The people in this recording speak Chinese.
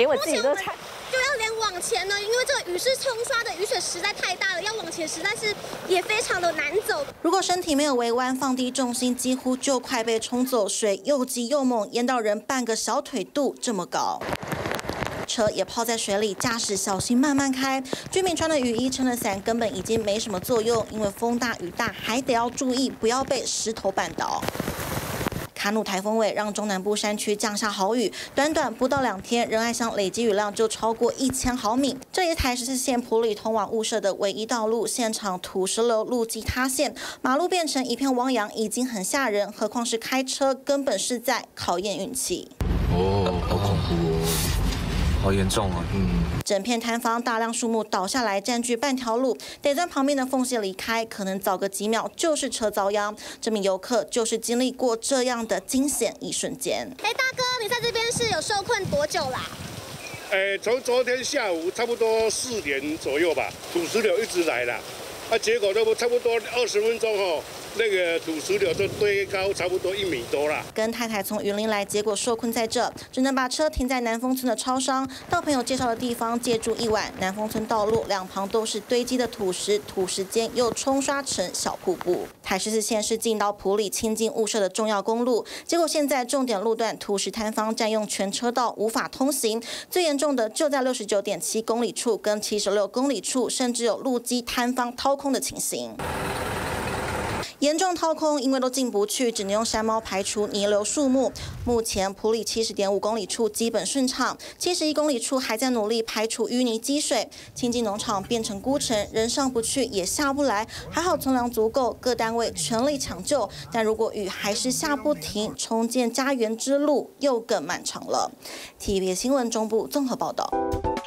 连我自己都差。就要连往前呢，因为这个雨是冲刷的雨水实在太大了，要往前实在是也非常的难走。如果身体没有围弯，放低重心，几乎就快被冲走。水又急又猛，淹到人半个小腿肚这么高。车也泡在水里，驾驶小心慢慢开。居民穿的雨衣、撑的伞根本已经没什么作用，因为风大雨大，还得要注意不要被石头绊倒。卡努台风位让中南部山区降下好雨，短短不到两天，仁爱乡累积雨量就超过一千毫米。这一台十四线普里通往雾社的唯一道路，现场土石流路基塌陷，马路变成一片汪洋，已经很吓人，何况是开车，根本是在考验运气。哦，好恐怖哦！好严重啊！嗯，整片摊方大量树木倒下来，占据半条路，得钻旁边的缝隙离开，可能早个几秒就是车遭殃。这名游客就是经历过这样的惊险一瞬间。哎，大哥，你在这边是有受困多久啦？哎，从昨天下午差不多四点左右吧，土石流一直来了，啊，结果都不差不多二十分钟哦。那个土石流都堆高差不多一米多了。跟太太从云林来，结果受困在这，只能把车停在南丰村的超商，到朋友介绍的地方借住一晚。南丰村道路两旁都是堆积的土石，土石间又冲刷成小瀑布。台十四线是进到埔里清近雾社的重要公路，结果现在重点路段土石坍方占用全车道，无法通行。最严重的就在六十九点七公里处跟七十六公里处，甚至有路基坍方掏空的情形。严重掏空，因为都进不去，只能用山猫排除泥流树木。目前普里七十点五公里处基本顺畅，七十一公里处还在努力排除淤泥积水。清境农场变成孤城，人上不去也下不来。还好存粮足够，各单位全力抢救。但如果雨还是下不停，重建家园之路又更漫长了。TVB 新闻中部综合报道。